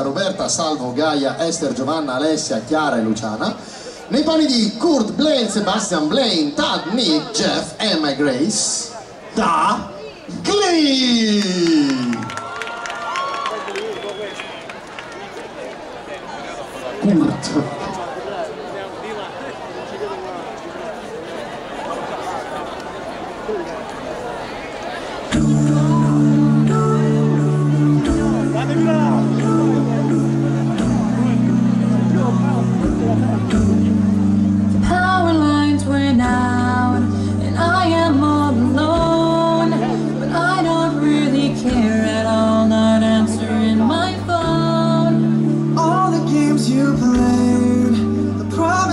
Elisa, Roberta, Salvo, Gaia, Esther, Giovanna, Alessia, Chiara e Luciana. Nei panni di Kurt, Blaine, Sebastian, Blaine, Tad, Nick, Jeff, Emma e Grace. Da Glee! Kurt.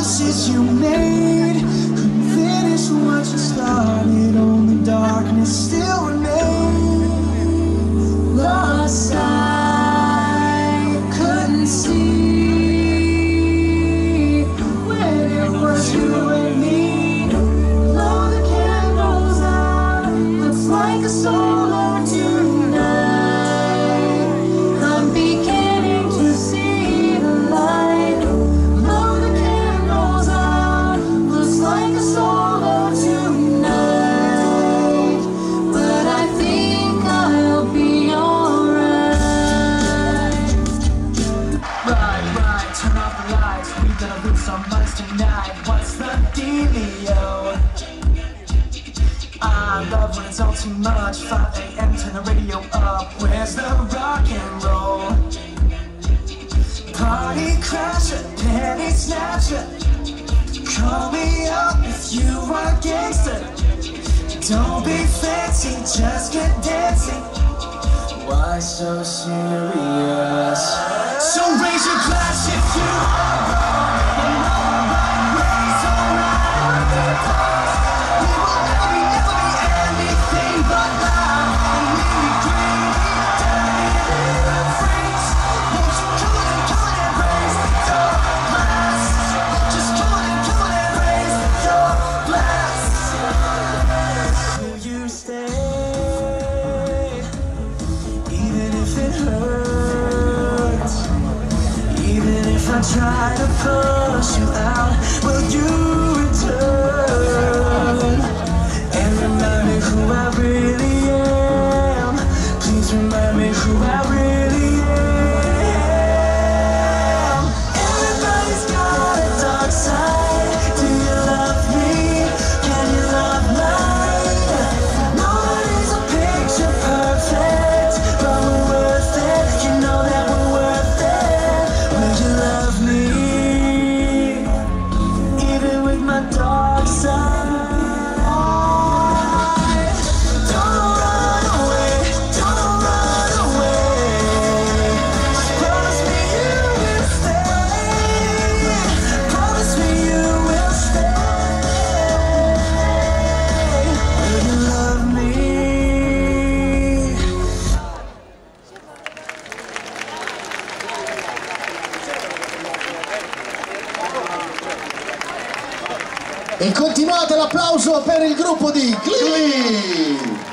Promises you made, couldn't finish what you started. Only darkness still remains. Lost sight, couldn't see when it was you and me. Blow the candles out, looks like a solo Right, right, turn off the lights. We gonna lose our minds tonight. What's the dealio? I love when it's all too much. 5 a.m. turn the radio up. Where's the rock and roll? Party crasher, penny snatcher. Call me up if you are gangster. Don't be fancy, just get dancing. Why so serious? So I try to push E continuate l'applauso per il gruppo di Glee!